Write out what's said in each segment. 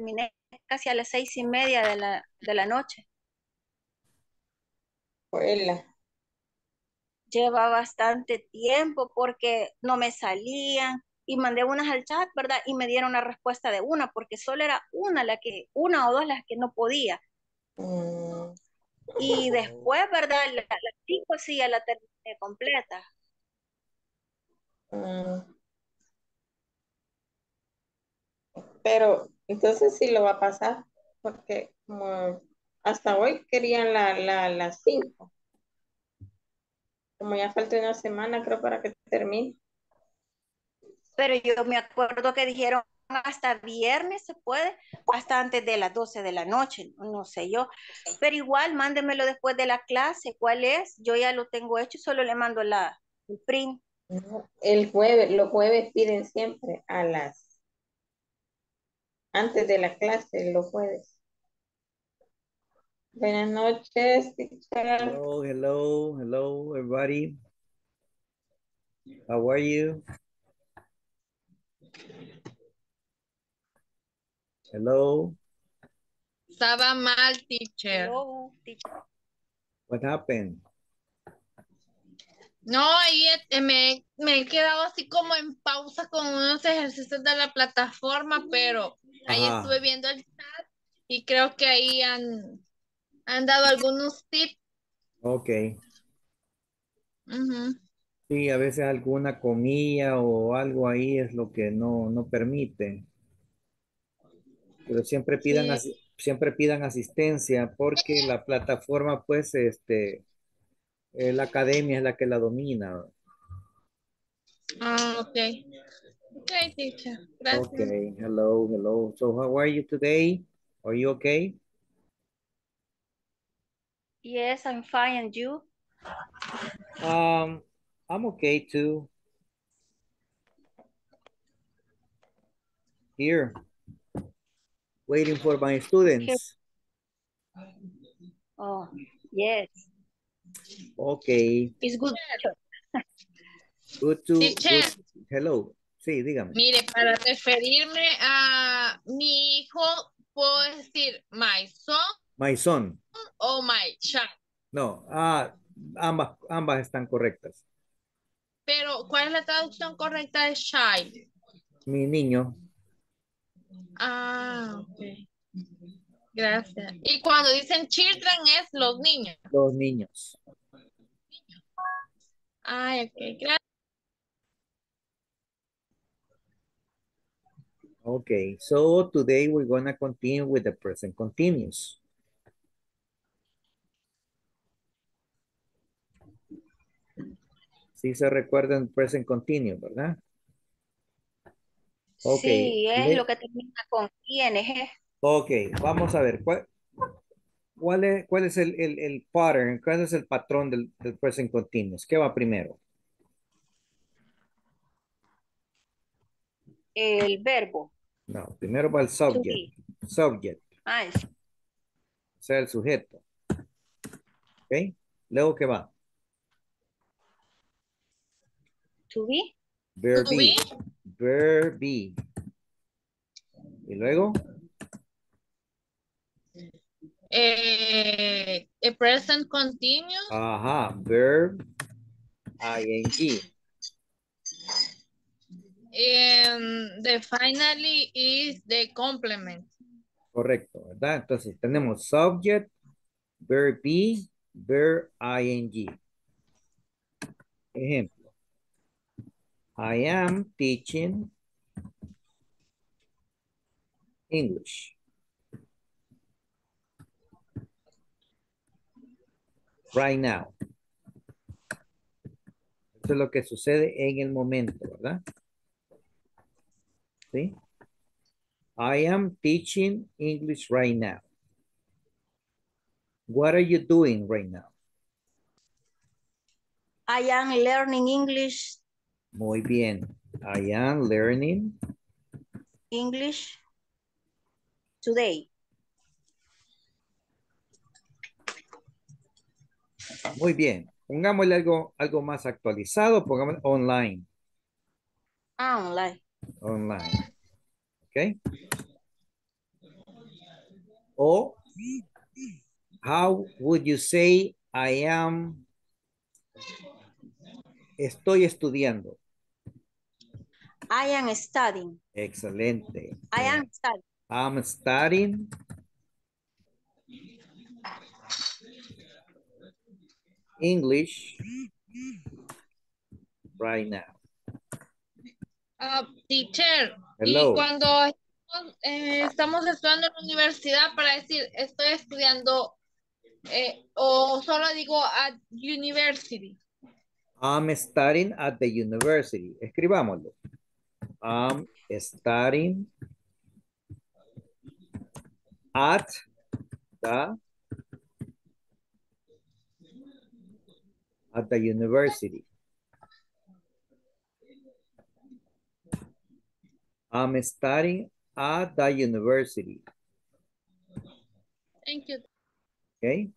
terminé casi a las seis y media de la, de la noche. Hola. Lleva bastante tiempo porque no me salían y mandé unas al chat, ¿verdad? Y me dieron la respuesta de una porque solo era una la que, una o dos las que no podía. Mm, Y después, ¿verdad? La, la cinco sí ya la terminé completa. mm. Pero entonces sí lo va a pasar, porque como hasta hoy querían la, la, las cinco. Como ya falta una semana, creo, para que termine. Pero yo me acuerdo que dijeron hasta viernes se puede, hasta antes de las 12 de la noche, no sé yo. Pero igual, mándemelo después de la clase, ¿cuál es? Yo ya lo tengo hecho, solo le mando la, el print. El jueves, los jueves piden siempre a las, antes de la clase, los jueves. Buenas noches, teacher. Hello, hello, hello, everybody. How are you? Hello, Estaba mal, teacher. Hello, teacher. what happened? No, ahí eh, me, me he quedado así como en pausa con unos ejercicios de la plataforma, pero ahí Ajá. estuve viendo el chat y creo que ahí han, han dado algunos tips. Okay. Ujú. Sí, a veces alguna comilla o algo ahí es lo que no, no permite. Pero siempre pidan, Sí. siempre pidan asistencia porque la plataforma, pues, este, eh, la academia es la que la domina. Ah, ok. Ok, teacher. Gracias. Okay, hello, hello. So how are you today? Are you okay? Yes, I'm fine, and you? Um, I'm okay too. Here. Waiting for my students. Oh, yes, Okay, it's good. good to, Teacher. good- Hello. Sí, dígame. Mire, para referirme a mi hijo, puedo decir my son My son. o my child. No, ah, ambas, ambas están correctas. Pero, ¿cuál es la traducción correcta de child? Mi niño, Ah, ok. Gracias. Y cuando dicen children es los niños. los niños. Ay, ok. Gracias. Okay, so today we're gonna continue with the present continuous. Sí se recuerdan present continuous, ¿verdad? Ok, Sí, es lo que termina con ING. Ok, vamos a ver, ¿cuál, cuál es, cuál es el, el, el pattern, cuál es el patrón del, del present continuous? ¿Qué va primero? El verbo. No, primero va el subject, subject, Ah, es o sea, el sujeto. ¿Ok? Luego, ¿qué va? to be. Verb To be. be. Verb be. Y luego, Eh, a present continuous. ajá, verb ing. And the finally is the complement. Correcto, ¿verdad? Entonces tenemos subject, verb be, verb ing. Ejemplo. I am teaching English. Right now. Eso es lo que sucede en el momento, ¿verdad? ¿Sí? I am teaching English right now. What are you doing right now? I am learning English, Muy bien. I am learning. English today. Muy bien. Pongámosle algo, algo más actualizado. Pongámosle online. Ah, online. Online. ¿Ok? O how would you say I am estoy estudiando? I am studying. Excelente. I am studying. I'm studying. English right now. Ah, teacher. Hello. Y cuando eh, estamos estudiando en la universidad para decir estoy estudiando eh, o solo digo at university. I'm studying at the university. Escribámoslo. I'm studying at the at the university. I'm studying at the university. Thank you. Okay.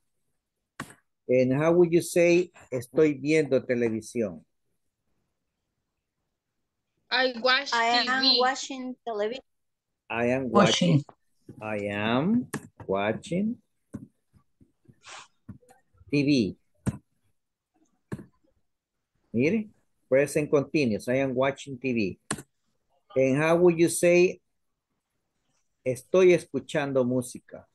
And how would you say estoy viendo televisión? I watch I TV. am watching television. I am watching. Washing. I am watching TV. Mire, present continuous. I am watching TV. And how would you say estoy escuchando música?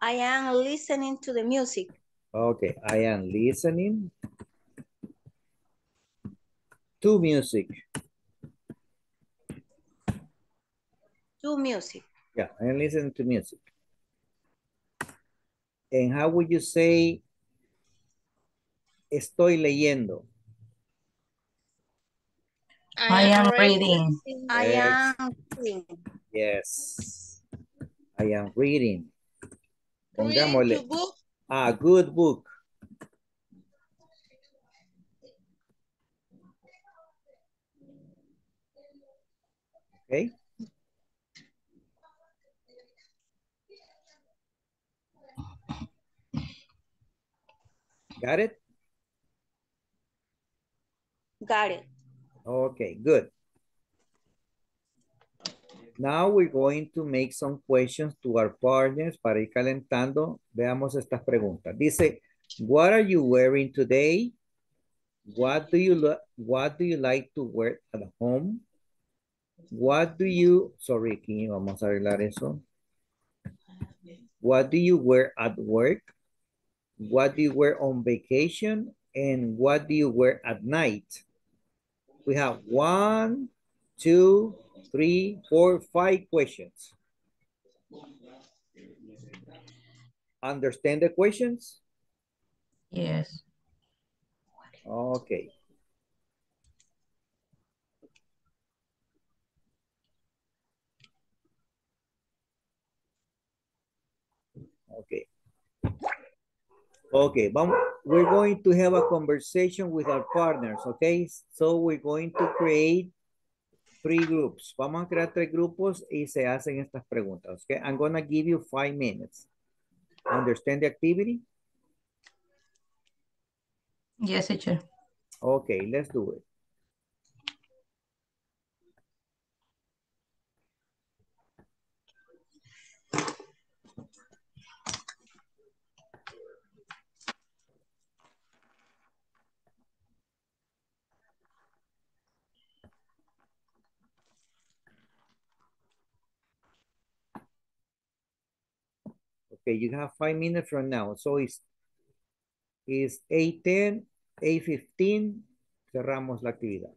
I am listening to the music. Okay, I am listening to music. To music. Yeah, I am listening to music. And how would you say estoy leyendo? I am reading. I Yes. am reading. Yes. I am reading. Pongámosle book. a good book. Okay. Got it? Got it. Okay, good. Now we're going to make some questions to our partners para ir calentando. Veamos estas preguntas. Dice, what are you wearing today? What do you what do you like to wear at home? What do you, sorry, aquí vamos a arreglar eso. What do you wear at work? What do you wear on vacation? And what do you wear at night? We have one, two, three, four, five questions. Understand the questions? Yes. Okay. Okay. Okay, we're going to have a conversation with our partners, okay? So we're going to create three groups. Vamos a crear tres grupos y se hacen estas preguntas, okay? I'm gonna give you five minutes. Understand the activity? Yes, teacher. Okay, let's do it. Okay, you have five minutes from now. So it's, it's 8.10, 8.15, cerramos la actividad.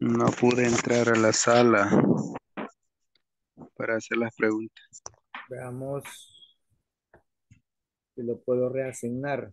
No pude entrar a la sala para hacer las preguntas. Veamos si lo puedo reasignar.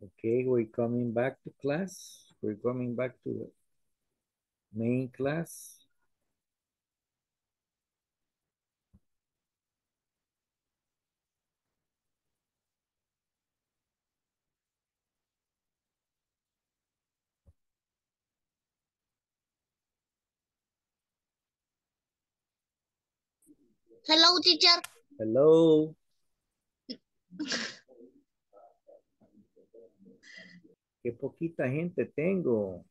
Okay, we're coming back to class. We're coming back to the main class. Hello, teacher. Hello. Qué poquita gente tengo.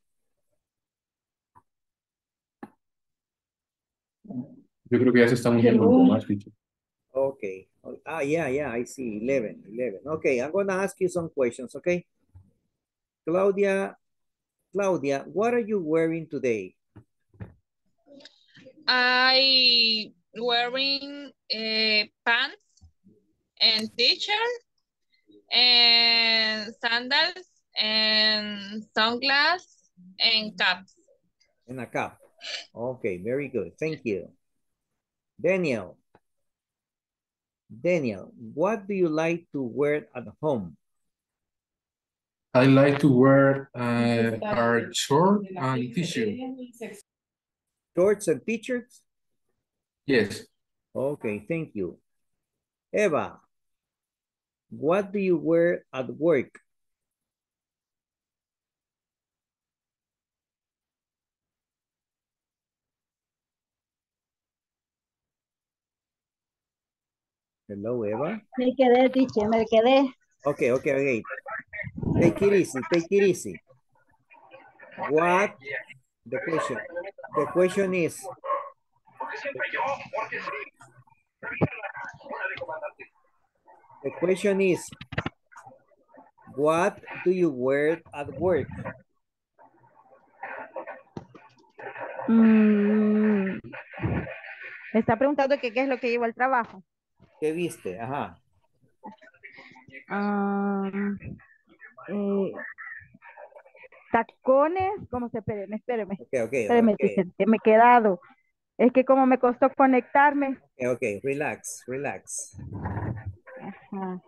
Yo creo que ya se están uniendo un poco más, teacher. Okay. Ah, yeah, yeah, I see. 11, 11. Okay, I'm going to ask you some questions, okay? Claudia, Claudia, what are you wearing today? I wearing a pants and t-shirt and sandals and sunglasses and caps. In a cap. Okay, very good. Thank you. Daniel. Daniel, what do you like to wear at home? I like to wear uh, a short and t-shirt. Shorts and t-shirts? Yes. Okay, thank you. Eva, what do you wear at work? Hello, Eva. Me quedé, teacher, me quedé. Okay, okay, okay. Take it easy, take it easy. What? The question. The question is. The question is, what do you wear at work? Mm, me está preguntando que qué es lo que llevo al trabajo. ¿Qué viste? Ajá. Ah, eh, tacones, ¿cómo se? Espéreme, espéreme. Ok, ok, Espéreme, me he quedado. Es que como me costó conectarme. Ok, relax, relax. Ajá.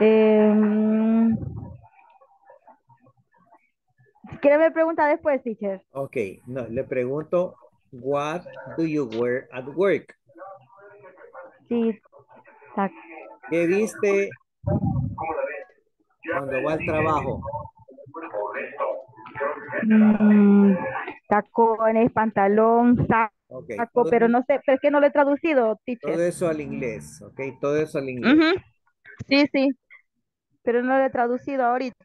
Em, si quiere me pregunta después, teacher. Ok, no, le pregunto, what do you wear at work? Sí, ¿Qué viste cuando va al trabajo? mm, tacones, pantalón, saco, Ok, todo, pero no sé, pero es que no lo he traducido, todo teacher. eso al inglés, ok, todo eso al inglés. Ujú. Sí, sí, pero no lo he traducido ahorita.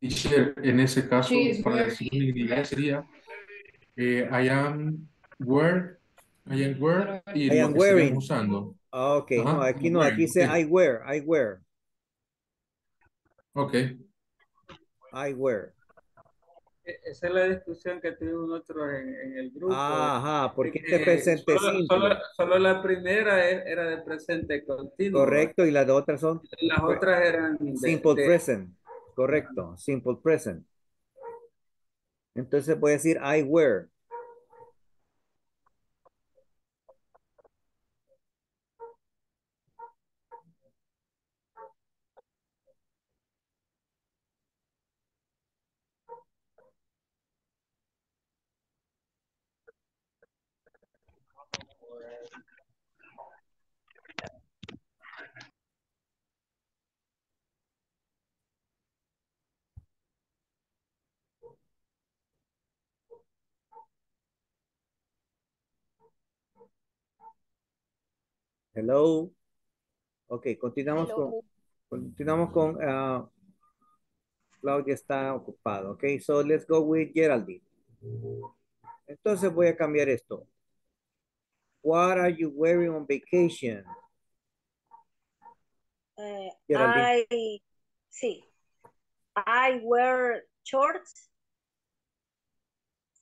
Teacher, en ese caso, para decirlo en inglés sería eh, I am wear, I am wear y I lo am que wearing. usando. Ah, Ok, no, aquí no, aquí dice. I wear, I wear, Ok, I wear. E- Esa es la discusión que tuvimos nosotros en, en el grupo. Ajá, porque de este presente solo, simple. solo- solo la primera e- era de presente continuo. Correcto, y las otras son Las otras eran de, simple de- present. Correcto, simple present. Entonces voy a decir I wear. Hello. Ok, continuamos con, continuamos con, ah, Claudia está ocupado, ok, so let's go with Geraldine. Entonces voy a cambiar esto. What are you wearing on vacation? Eh. I, sí. I wear shorts,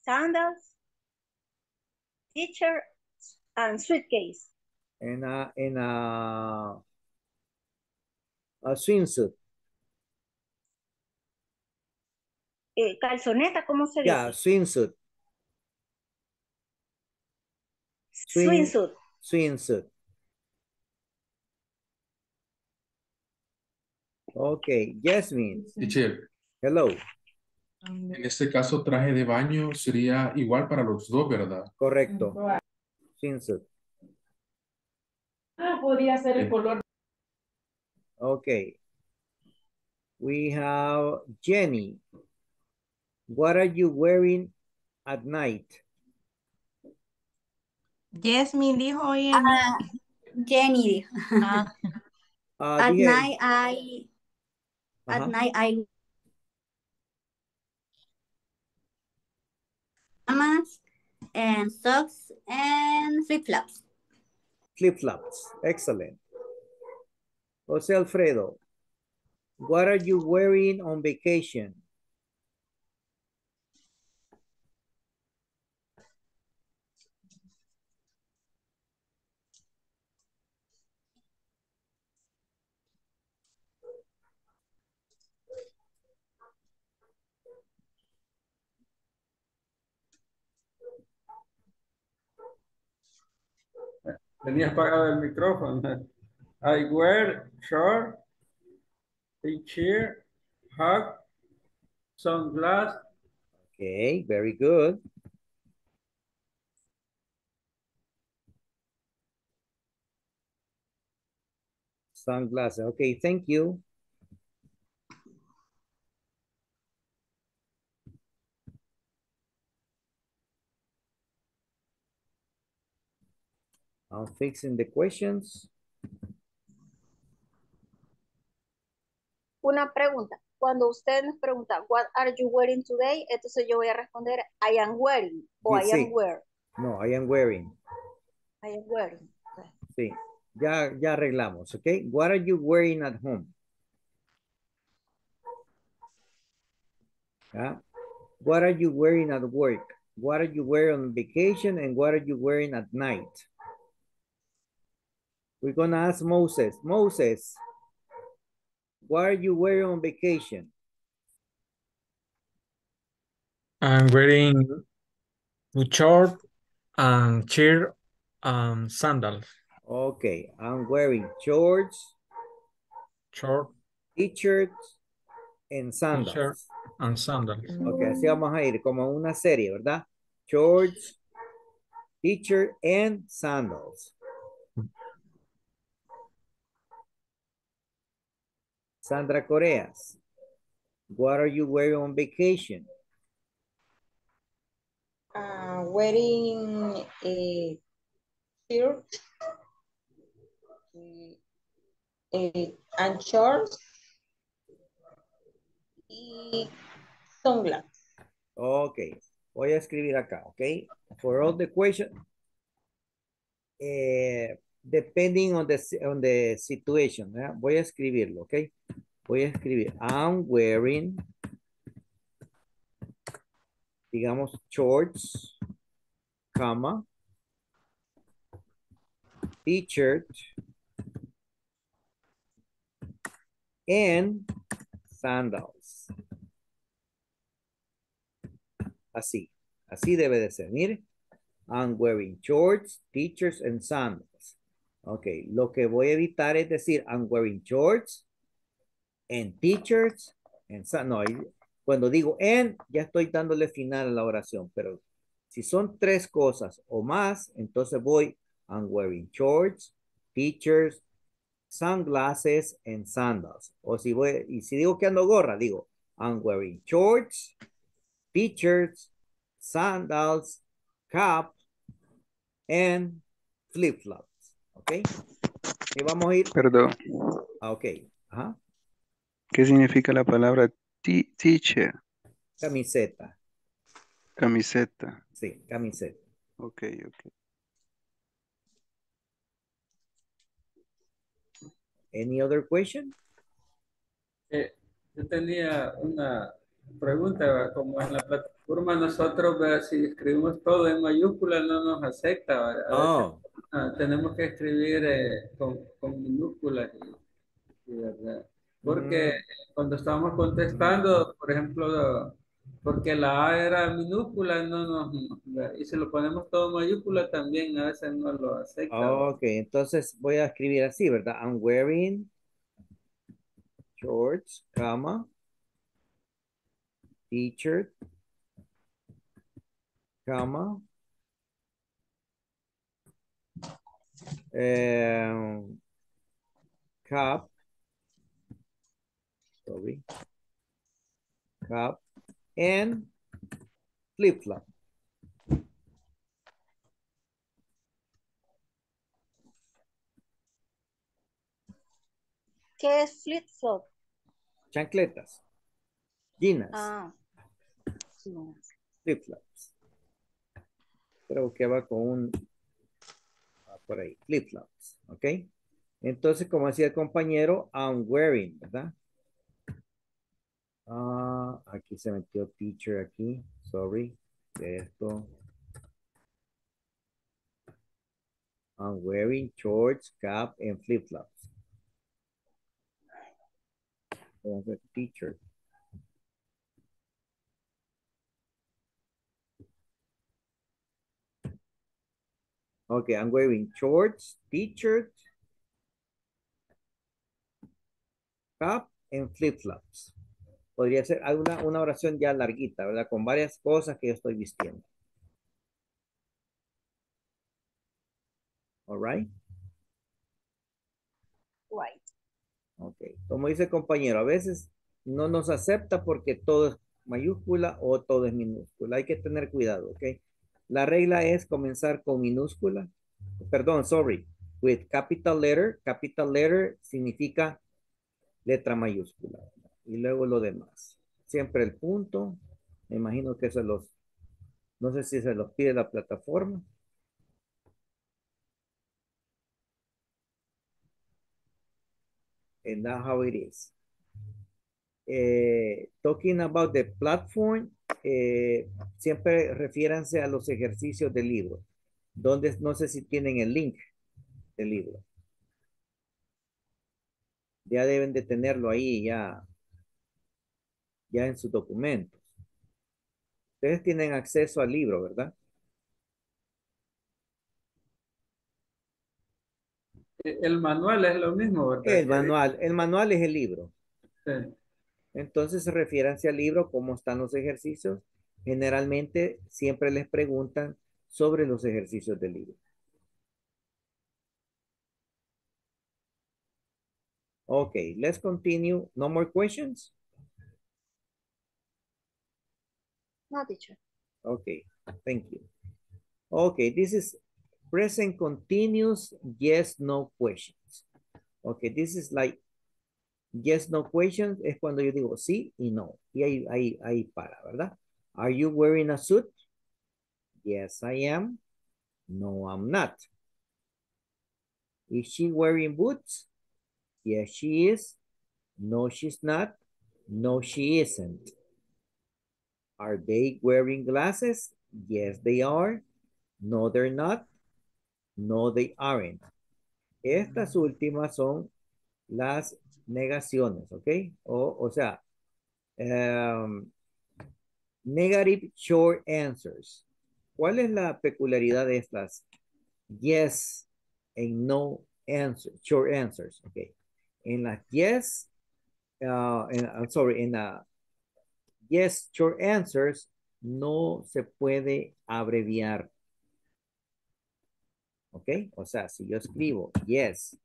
sandals, t-shirt, and suitcase. En a, en a, a swimsuit. Eh, calzoneta, ¿cómo se Ya, dice? swimsuit, swim- Swimsuit. swimsuit. Okay, Jasmine. Teacher, Hello. en este caso traje de baño sería igual para los dos, ¿verdad? Correcto. Swimsuit. Podría ser el color. Okay. We have Jenny. What are you wearing at night? Jasmine dijo hoy en... Ah, Jenny. Ah, At dije- night I Ajá. at night I pajamas and socks and flip flops. Flip-flops. Excellent. Jose Alfredo. What are you wearing on vacation? Tenías apagado el micrófono. I wear short, t-shirt, hat, sunglasses, Okay, very good. Sunglasses. Okay, thank you. I'm fixing the questions. Una pregunta. Cuando usted nos pregunta, what are you wearing today? Entonces yo voy a responder, I am wearing o I Sí. am wear. No, I am wearing. I am wearing. Sí, ya, ya arreglamos, ¿ok? What are you wearing at home? What are you wearing at work? What are you wearing on vacation? And what are you wearing at night? We're gonna ask Moses. Moses, why are you wearing on vacation? I'm wearing a short and shirt and sandals. Okay, I'm wearing shorts, Short t-shirt, and sandals. and sandals. Ok, así vamos a ir como una serie, ¿verdad? Shorts, t-shirt, and sandals. Sandra Coreas, what are you wearing on vacation? Uh, wearing a shirt and shorts y sunglasses. Ok, voy a escribir acá, ok? For all the questions, eh, depending on the, on the situation, voy a escribirlo, ok? Voy a escribir, I'm wearing, digamos, shorts, comma, t-shirt, and sandals. Así, así debe de ser. Mire, I'm wearing shorts, t-shirts, and sandals. Ok, lo que voy a evitar es decir, I'm wearing shorts and t-shirts and No, cuando digo and, ya estoy dándole final a la oración, pero si son tres cosas o más, entonces voy, I'm wearing shorts, t-shirts, sunglasses, and sandals. O si voy, y si digo que ando gorra, digo, I'm wearing shorts, t-shirts, sandals, cap, and flip-flops. ¿Ok? Y vamos a ir. Perdón, Ah, ok. Ajá. ¿qué significa la palabra ti- teacher? Camiseta. Camiseta. Sí, camiseta. Ok, ok. Any other question? Eh, yo tenía una pregunta, como en la plataforma nosotros ¿verdad? si escribimos todo en mayúscula no nos acepta. Oh, ah, tenemos que escribir eh, con, con minúsculas. y- y, ¿verdad? Porque cuando estábamos contestando, por ejemplo, porque la A era minúscula, no nos, y si lo ponemos todo mayúscula también a veces no lo acepta. ¿verdad? ok. Entonces voy a escribir así, ¿verdad? I'm wearing shorts, comma, t-shirt, comma, um, cap, sorry, cap, and flip-flop. ¿Qué es flip-flop? Chancletas. Ginas. Ah. Flip-flops. Creo que va con un... por ahí. Flip-flops. ¿Ok? Entonces, como decía el compañero, I'm wearing, ¿verdad? Ah, aquí se metió teacher aquí. Sorry. Esto. I'm wearing shorts, cap, and flip-flops. Vamos a ver, teacher. Okay, I'm wearing shorts, t-shirt, cap, and flip-flops. Podría ser alguna, una oración ya larguita, ¿verdad? Con varias cosas que yo estoy vistiendo. All right? Right. Ok, como dice el compañero, a veces no nos acepta porque todo es mayúscula o todo es minúscula. Hay que tener cuidado, ok. La regla es comenzar con minúscula. Perdón, sorry. With capital letter. Capital letter significa letra mayúscula. Y luego lo demás. Siempre el punto. Me imagino que se los, no sé si se los pide la plataforma. And that's how it is. Eh, talking about the platform, eh, siempre refiéranse a los ejercicios del libro, donde no sé si tienen el link del libro. Ya deben de tenerlo ahí ya, ya en sus documentos. Ustedes tienen acceso al libro, ¿verdad? El manual es lo mismo, ¿verdad? El manual, el manual es el libro. Sí. Entonces refiéranse al libro, cómo están los ejercicios. Generalmente siempre les preguntan sobre los ejercicios del libro. Okay, let's continue. No more questions? No, teacher. Okay, thank you. Okay, this is present continuous yes, no questions. Okay, this is like yes, no questions es cuando yo digo sí y no. Y ahí, ahí, ahí para, ¿verdad? Are you wearing a suit? Yes, I am. No, I'm not. Is she wearing boots? Yes, she is. No, she's not. No, she isn't. Are they wearing glasses? Yes, they are. No, they're not. No, they aren't. Estas últimas son las negaciones, ¿ok? O, o sea, um, negative short answers. ¿Cuál es la peculiaridad de estas? Yes and no answer, short answers, ok. En las yes, uh, en, I'm sorry, en la yes short answers no se puede abreviar. ¿Ok? O sea, si yo escribo yes,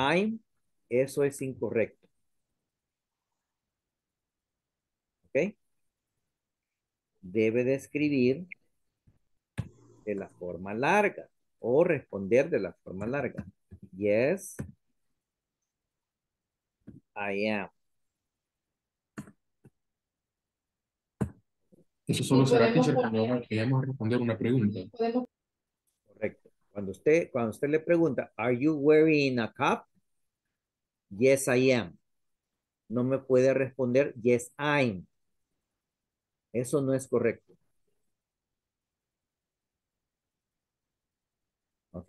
I'm, eso es incorrecto. ¿Ok? Debe de escribir de la forma larga o responder de la forma larga. Yes, I am. Eso solo será teacher cuando a responder una pregunta. Correcto. Cuando usted, cuando usted le pregunta, are you wearing a cap? Yes, I am. No me puede responder, yes, I'm. Eso no es correcto. ¿Ok?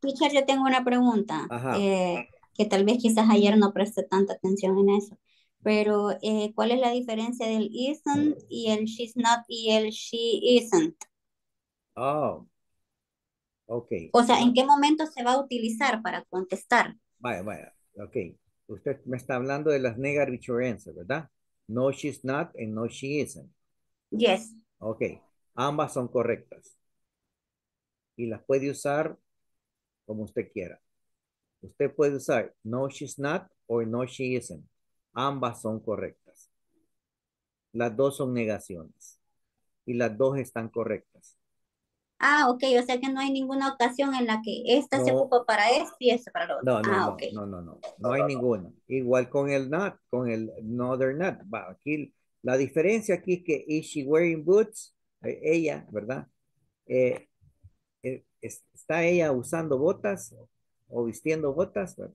Teacher, yo tengo una pregunta. Eh, que tal vez quizás ayer no presté tanta atención en eso. Pero, eh, ¿cuál es la diferencia del isn't y el she's not y el she isn't? Oh. Ok. O sea, ¿en qué momento se va a utilizar para contestar? Vaya, vaya. Ok. Usted me está hablando de las negative answers, ¿verdad? No, she's not and no, she isn't. Yes. Ok. Ambas son correctas. Y las puede usar como usted quiera. Usted puede usar no, she's not or no, she isn't. Ambas son correctas. Las dos son negaciones. Y las dos están correctas. Ah, ok, o sea que no hay ninguna ocasión en la que esta se ocupa para esto y esta para lo otro. No, no, ah, no, no, no, no, no hay ninguna. Igual con el not, con el no, they're not. Va, aquí, la diferencia aquí es que is she wearing boots? Eh, ella, ¿verdad? Eh, eh, es- ¿Está ella usando botas o vistiendo botas? ¿verdad?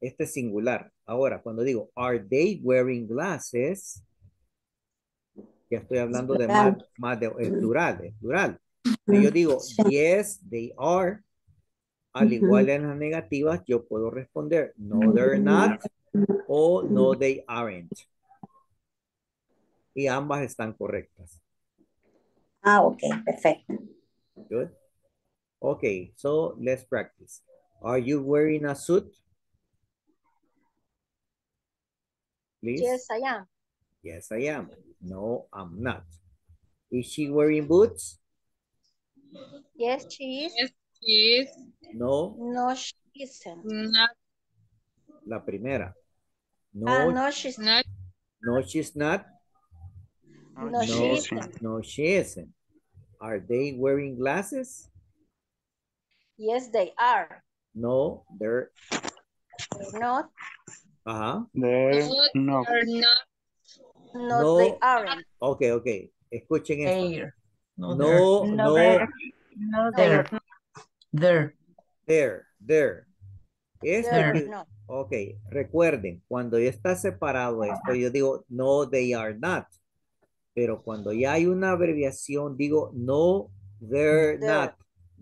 Este es singular. Ahora, cuando digo, are they wearing glasses? Ya estoy hablando de más, más de, plural, es plural. Si yo digo, yes, they are, al igual en las negativas, yo puedo responder, no, they're not, o no, they aren't. Y ambas están correctas. Ah, ok, perfecto. Good. Okay, so let's practice. Are you wearing a suit? Please. Yes, I am. Yes, I am. No, I'm not. Is she wearing boots? Yes, she is. Yes, she is No, No, she isn't. not, la primera. No, Ah, no, she's not, no, she's not. No, she No, isn't. no, she isn't. Are they wearing glasses? Yes, they are. No, they're, They're not. ajá. There, no. they're not, No, No. they aren't. Ok, ok. Escuchen esto. There. No, No, there. no, there. No, there. There. there, there. Este They're que- not. Ok, recuerden, cuando ya está separado esto, yo digo, no, they are not. Pero cuando ya hay una abreviación, digo, no, they're There. not.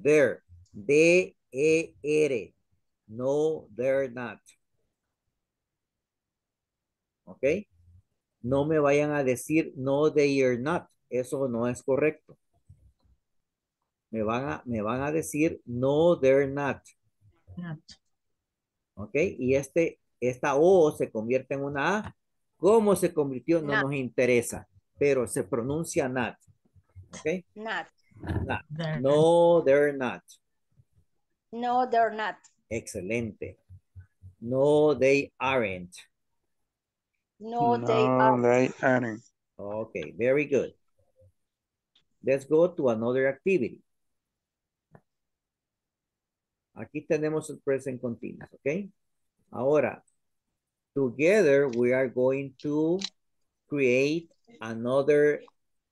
There. D-E-R. No, they're not. ¿Ok? No me vayan a decir, no, they are not. Eso no es correcto. Me van a, me van a decir, no, they're not. Not. ¿Ok? Y este, esta O se convierte en una A. ¿Cómo se convirtió? No Not. nos interesa, pero se pronuncia not. ¿Ok? Not. No, they're not. No, they're not. Excelente. No, they aren't. No, they No, aren't. they aren't. Okay, very good. Let's go to another activity. Aquí tenemos el present continuous, ¿ok? Ahora, together we are going to create another,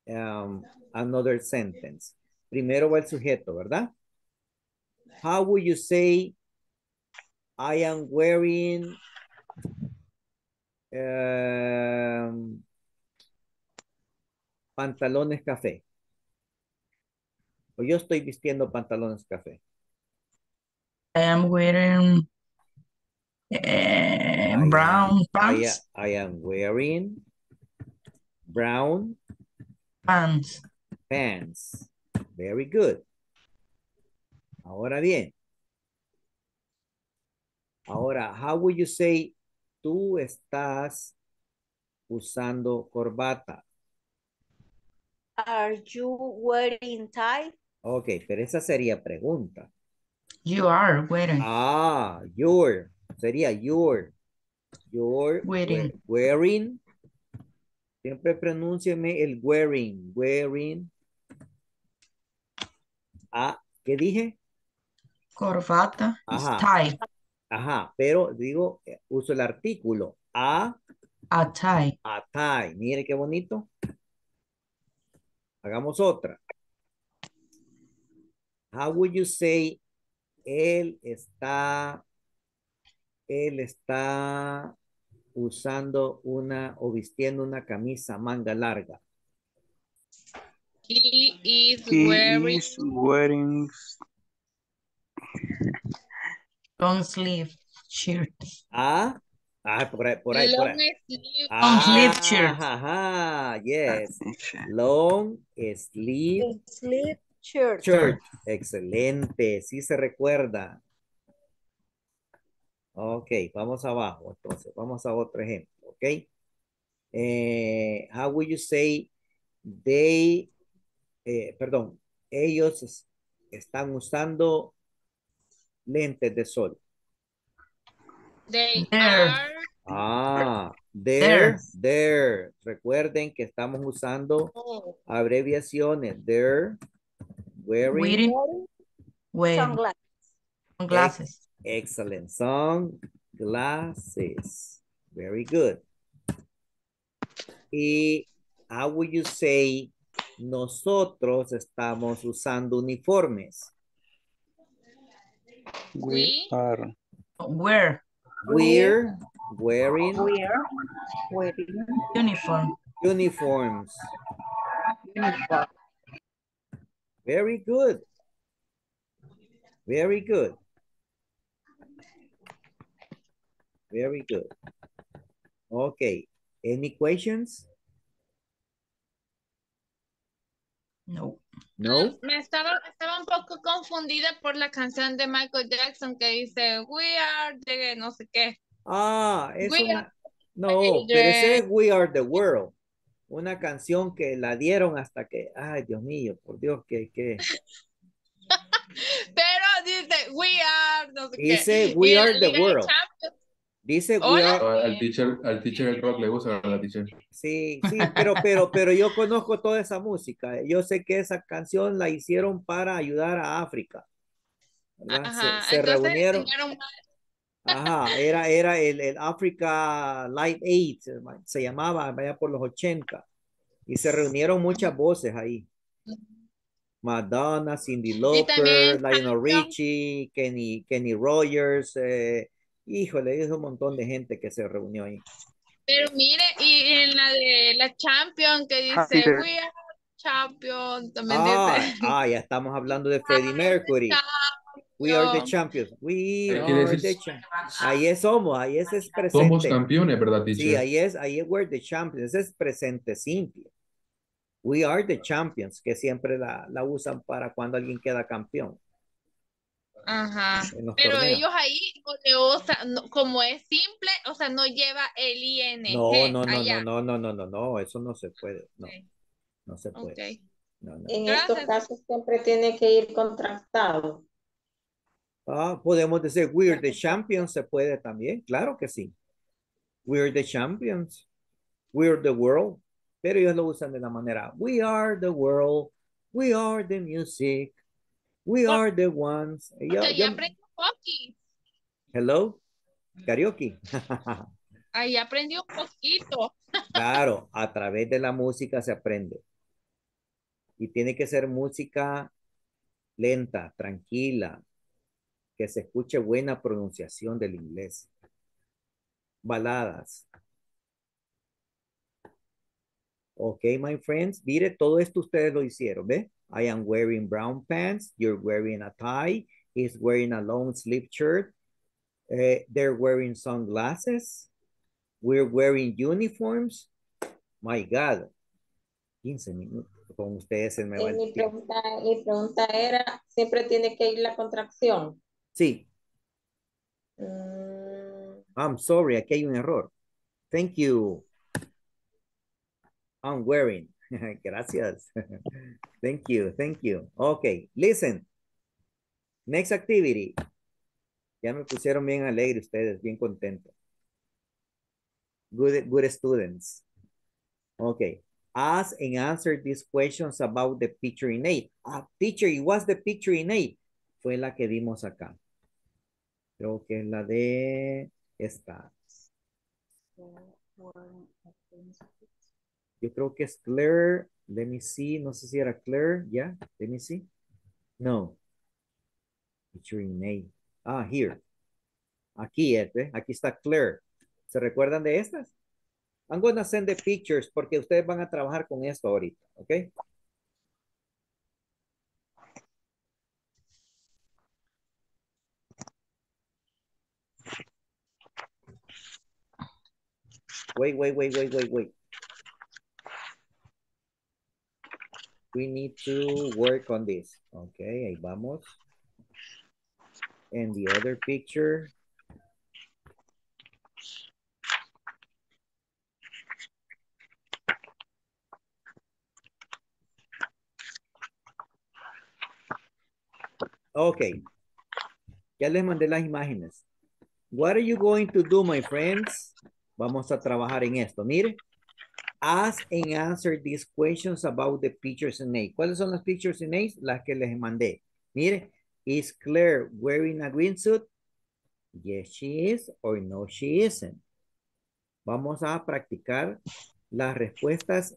um, another sentence. Primero va el sujeto, ¿verdad? How would you say, I am wearing um, pantalones café? O yo estoy vistiendo pantalones café. I am wearing eh, I am- brown I, pants. I am wearing brown Pants. pants. Very good. Ahora bien. Ahora, how would you say tú estás usando corbata? Are you wearing tie? Ok, pero esa sería pregunta. You are wearing. Ah, your. Sería your. Your. Wearing. we- Wearing. Siempre pronúnciame el wearing. Wearing. Ah, ¿qué dije? Corbata Ajá. tie. Ajá, pero digo, eh, uso el artículo. A, A tie. a tie. Mire qué bonito. Hagamos otra. How would you say él está, él está usando una o vistiendo una camisa manga larga? he is He wearing, is wearing Long sleeve shirt. Ah, ah, por ahí, por ahí, por long ahí. sleeve, Long sleeve Ah, shirt. ajá, yes. Long sleeve Sleep Church. Church. Excelente. Sí se recuerda. Ok, vamos abajo. Entonces, vamos a otro ejemplo. Ok. Eh, how would you say they, eh, perdón, ellos es- están usando lentes de sol? They are Ah, there, There. there. Recuerden que estamos usando oh, abreviaciones. There, wearing, Wearing. Wearing. Sunglasses. Glasses. excellent. Sunglasses. Very good. Y how would you say nosotros estamos usando uniformes? We we are. Wear. We're wearing We're wearing Uniform. uniforms. uniform. Very good. Very good. Very good. Okay. Any questions? No. No? me estaba, estaba un poco confundida por la canción de Michael Jackson que dice We are the no sé qué. Ah, es We una... are No, pero ese es We Are the World. Una canción que la dieron hasta que... Ay, Dios mío, por Dios, que... que... Pero dice We are no sé qué. Dice, "We are the world". Champions, Dice We. Are... Al teacher, al teacher el rock le gusta a la teacher. Sí, sí, pero, pero, pero yo conozco toda esa música. Yo sé que esa canción la hicieron para ayudar a África. Se- Ajá, se, entonces reunieron. Ajá, era, era el, el Africa Live Aid, se llamaba allá por los 80. Y se reunieron muchas voces ahí. Madonna, Cindy Lauper, Lionel. Richie, Kenny, Kenny Rogers, eh, híjole, es un montón de gente que se reunió ahí. Pero mire, y en la de la Champion que dice Peter. We are Champion, también Ah, dice ah, ya estamos hablando de Freddie Mercury. We are the champions. We are the champions. Ahí es somos, ahí ese es presente. Somos campeones, ¿verdad, teacher? Sí, ahí es, ahí es we're the champions, ese es presente simple. We are the champions, que siempre la, la usan para cuando alguien queda campeón. Ajá. Pero torneos. ellos ahí no- como es simple, o sea, no lleva el ING No, no, no, allá. no, no, no, no, no, no, eso no se puede, no, no se puede. Ok. No, no. En Gracias. estos casos siempre tiene que ir contrastado. Ah, podemos decir we're the champions, se puede también, claro que sí. We're the champions. We're the world. Pero ellos lo usan de la manera, we are the world, we are the music, we are the ones. Yo- sea, yo- poquito. hello, karaoke. Ahí aprendí un poquito. Claro, a través de la música se aprende. Y tiene que ser música lenta, tranquila, que se escuche buena pronunciación del inglés. Baladas. Ok, my friends, mire, todo esto ustedes lo hicieron, ¿ve? I am wearing brown pants, you're wearing a tie, he's wearing a long sleeve shirt, eh, they're wearing sunglasses, we're wearing uniforms. My God, 15 minutos, con ustedes se me va Eh, el mi, tiempo. pregunta, mi pregunta era, ¿siempre tiene que ir la contracción? Sí, Mm, I'm sorry, aquí hay un error. Thank you. I'm wearing. Gracias. thank you, thank you. Okay, listen. Next activity. Ya me pusieron bien alegre ustedes, bien contentos. Good, good students. Okay. Ask and answer these questions about the picture in eight. Ah, teacher, ¿y what's the picture in eight? Fue la que vimos acá. Creo que es la de esta. Yo creo que es Claire. Let me see. No sé si era Claire. Ya. Let me see. No. In eight. Ah, here. Aquí es, ¿ve? Aquí está Claire. ¿Se recuerdan de estas? I'm gonna send the pictures porque ustedes van a trabajar con esto ahorita, ¿ok? Wait, wait, wait, wait, wait, wait. we need to work on this. Okay, ahí vamos. And the other picture. Okay. Ya les mandé las imágenes. What are you going to do, my friends? Vamos a trabajar en esto. Mire. Ask and answer these questions about the pictures in A. ¿Cuáles son las pictures in A? Las que les mandé. Mire. Is Claire wearing a green suit? Yes, she is. Or no, she isn't. Vamos a practicar las respuestas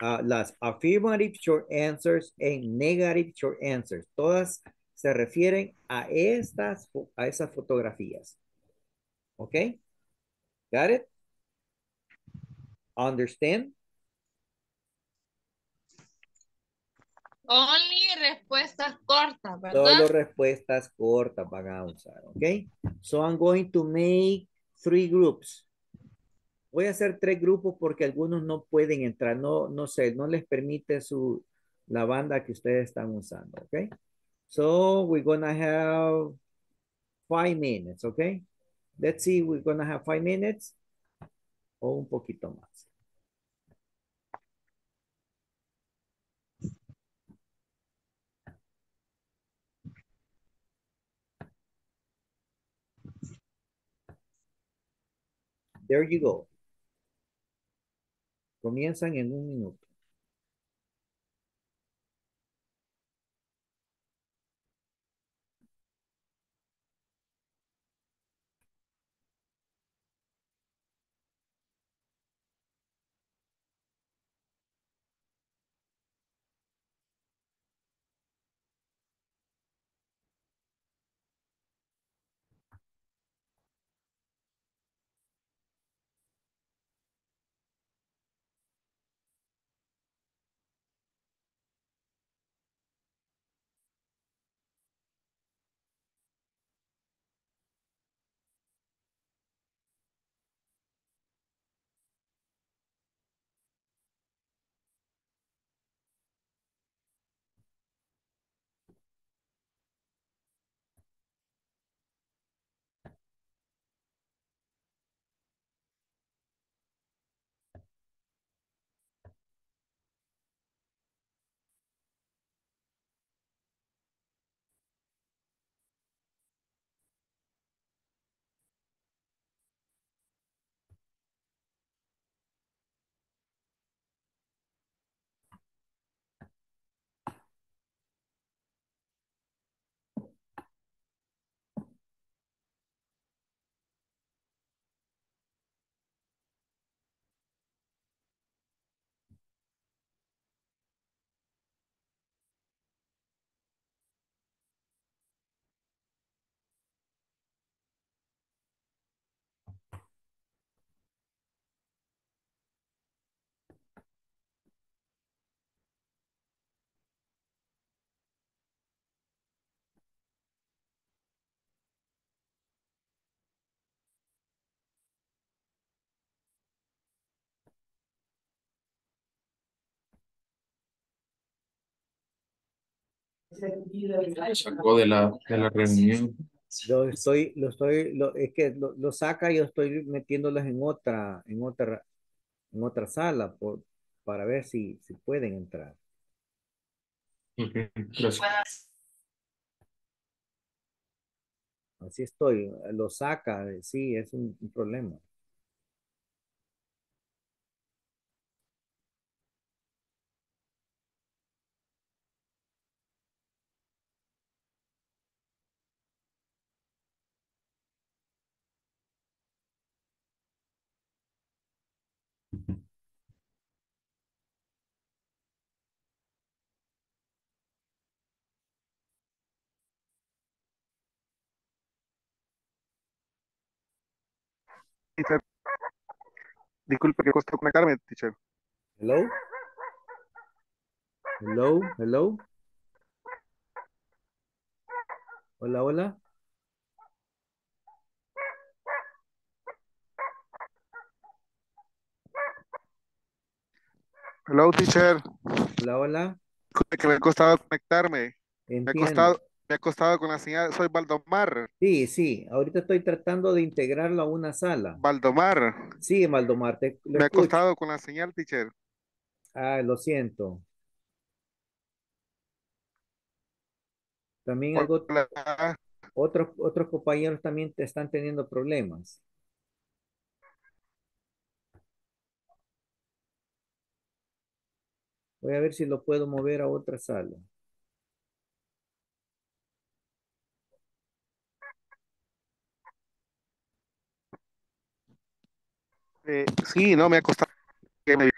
uh, las affirmative short answers and negative short answers. Todas se refieren a estas, a esas fotografías. ¿Ok? Got it? Understand? Only respuestas cortas, ¿verdad? Solo respuestas cortas van a usar, ¿ok? So I'm going to make three groups. Voy a hacer tres grupos porque algunos no pueden entrar, no, no sé, no les permite su, la banda que ustedes están usando, ¿ok? So we're gonna have five minutes, okay? Let's see, we're gonna have five minutes o un poquito más. There you go. Comienzan en un minuto. Sacó de la, de la reunión. Lo estoy, lo estoy, lo, es que lo, lo saca y yo estoy metiéndolos en otra, en otra, en otra sala por, para ver si, si pueden entrar. Ok, gracias. Así estoy, lo saca, sí, es un, un problema. Teacher. Disculpe que costó conectarme, teacher. Hello? Hello, hello. Hola, hola. Hello, teacher. Hola, hola. Disculpe que me ha costado conectarme. Me ha Entiendo. costado, me ha costado con la señal. Soy Valdomar. Sí, sí, ahorita estoy tratando de integrarlo a una sala. Valdomar. Sí, Valdomar, te Me ha costado con la señal, teacher. Ah, lo siento. También algo, otros, otros compañeros también te están teniendo problemas. Voy a ver si lo puedo mover a otra sala. Eh, sí, no, me ha costado. que me-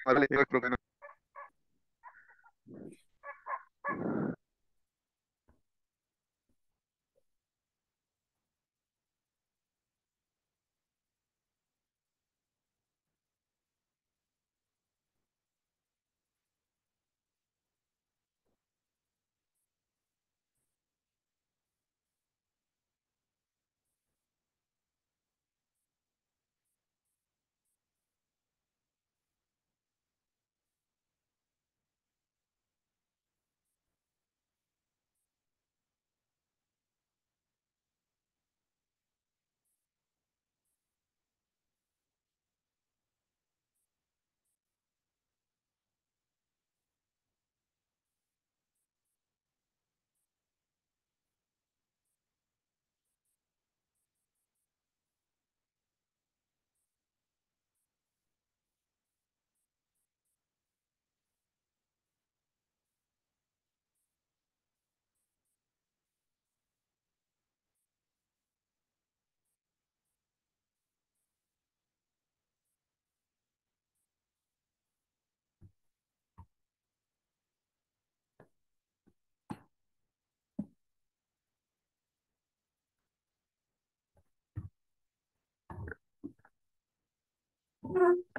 Mm-hmm.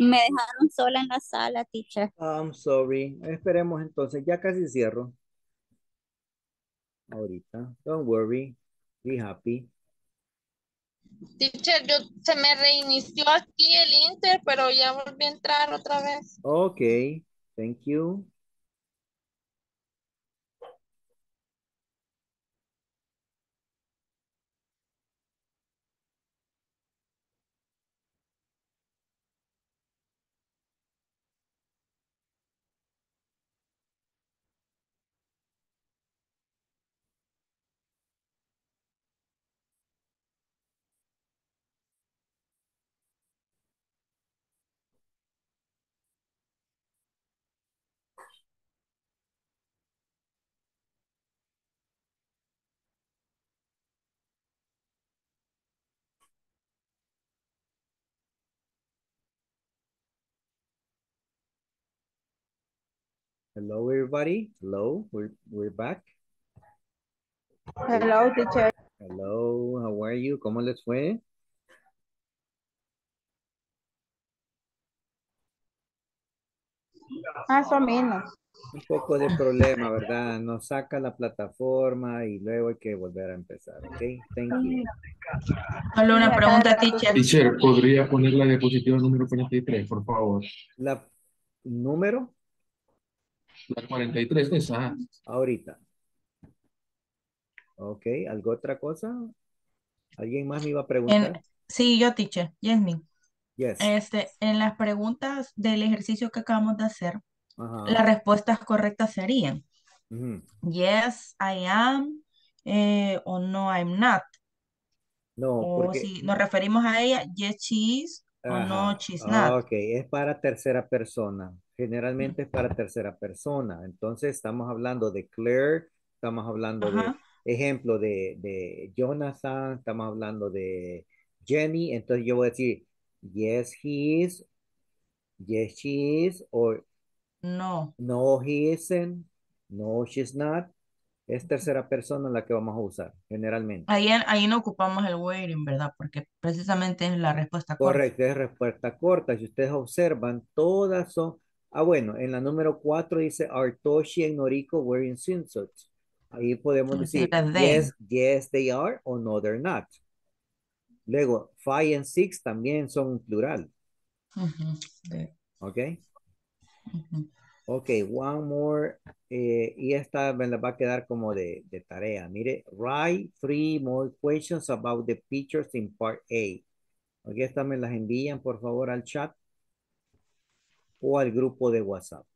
Me dejaron sola en la sala, teacher. I'm sorry. Esperemos entonces. Ya casi cierro. Ahorita. Don't worry. Be happy. Teacher, yo, se me reinició aquí el Inter, pero ya volví a entrar otra vez. Okay. Thank you. Hello, everybody. Hello, we're, we're back. Hello, teacher. Hello, how are you? ¿Cómo les fue? Más o menos. Un poco de problema, ¿verdad? Nos saca la plataforma y luego hay que volver a empezar, ¿ok? Thank you. Solo una pregunta, teacher. Teacher, ¿podría poner la diapositiva número 43, por favor? La número La 43, esa. ahorita. Ok, ¿algo otra cosa? ¿Alguien más me iba a preguntar? En- sí, yo, teacher. Yasmin. Yes. Este, en las preguntas del ejercicio que acabamos de hacer, Ajá. las respuestas correctas serían yes, I am, eh, o no, I'm not. No, O porque... si nos referimos a ella, yes, she is, no, she's Ah, not. ok, es para tercera persona. Generalmente es para tercera persona. Entonces estamos hablando de Claire, estamos hablando de ejemplo de, de Jonathan, estamos hablando de Jenny. Entonces yo voy a decir, yes, he is, yes, she is, o No. no, he isn't, no, she's not. Es tercera persona la que vamos a usar, generalmente. Ahí, ahí no ocupamos el waiting, ¿verdad? Porque precisamente es la respuesta corta. Correcto, es respuesta corta. Si ustedes observan, todas son. Ah, bueno, en la número 4 dice Are Toshi and Noriko wearing swimsuits? Ahí podemos decir they. yes, yes, they are o no, they're not. Luego, five and six también son plural. Ujú, de- ¿Ok? ujú. Ok, one more. eh, y esta me la va a quedar como de, de tarea. Mire, write three more questions about the pictures in part A. Ok, estas me las envían por favor al chat o al grupo de WhatsApp.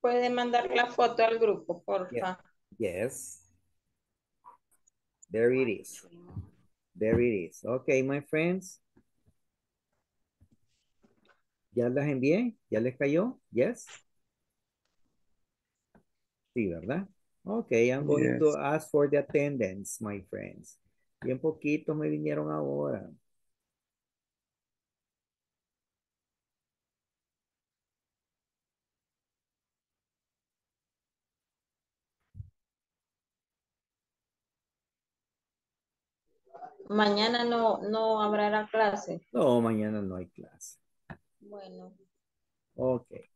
Puede mandar la foto al grupo, porfa. Yes. There it is. There it is. Okay, my friends. ¿Ya las envié? ¿Ya les cayó? Yes. Sí, ¿verdad? Okay, I'm going to ask for the attendance, my friends. Bien poquitos me vinieron ahora. Mañana no, no habrá la clase. No, mañana no hay clase. Bueno, Okay.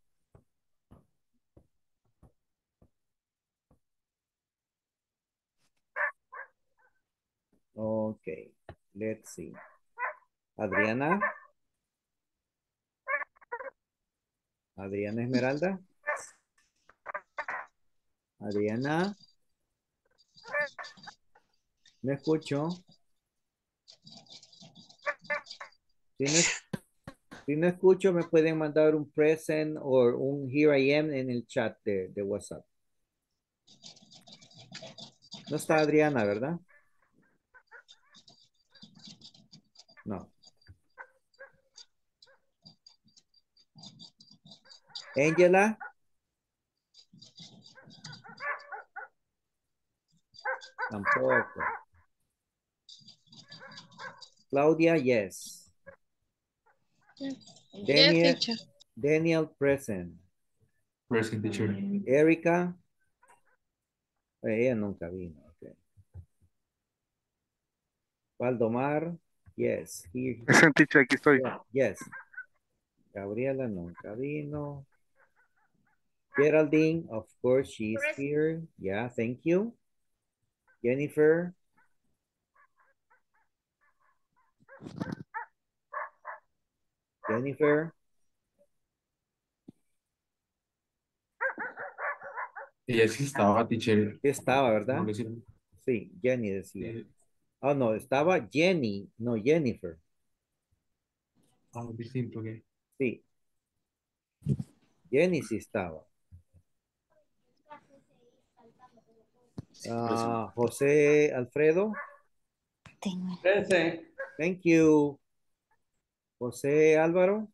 Okay, let's see. Adriana. Adriana Esmeralda. Adriana. No escucho. Si no, escucho, me pueden mandar un present o un here I am en el chat de, de WhatsApp. No está Adriana, ¿verdad? No. Angela. Tampoco. Claudia, yes. Daniel, teacher. Daniel present. Present teacher. Erika. Ella nunca vino. ok. Valdomar, yes. Present teacher, aquí estoy. yes. Gabriela nunca vino. Geraldine, of course, she's here. Yeah, thank you. Jennifer. Jennifer. Ella sí estaba, teacher. Sí estaba, ¿verdad? Sí, Jenny decía. Oh, no, estaba Jenny, no Jennifer. Ah, distinto. Sí. Jenny sí estaba. Ah, José Alfredo. Present. Thank you. José Álvaro.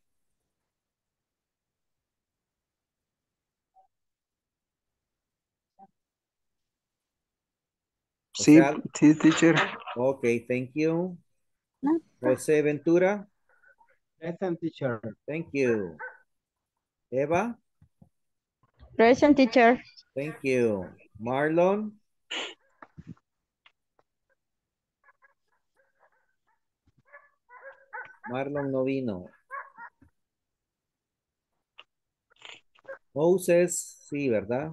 Sí, José sí, teacher. Ok, thank you. José Ventura. Present teacher. Thank you. Eva. Present teacher. Thank you. Marlon. Marlon no vino. Moses, sí, ¿verdad?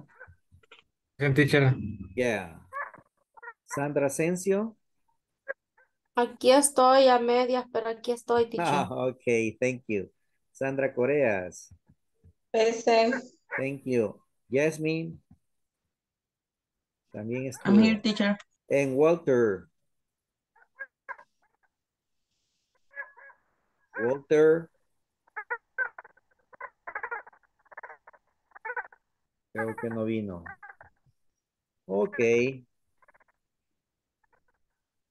Present teacher. Yeah. Sandra Asensio. Aquí estoy a medias, pero aquí estoy, teacher. Ah, ok, thank you. Sandra Coreas. Present. Thank you. Jasmine. También estuvo. I'm here, teacher. En Walter. Walter. Creo que no vino. Ok.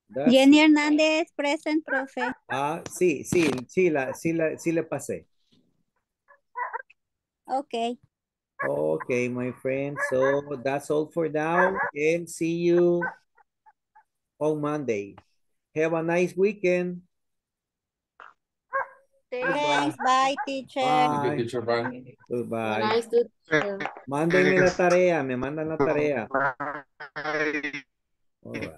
That's- Jenny Hernández, present, profe. Ah, sí, sí, sí, la, sí, la, sí le pasé. Ok. Okay, my friend. So that's all for now and see you on Monday. Have a nice weekend. Thanks, bye, teacher. Bye. teacher, bye. Goodbye. Nice to teacher. Mándenme la tarea, me mandan la tarea. All right.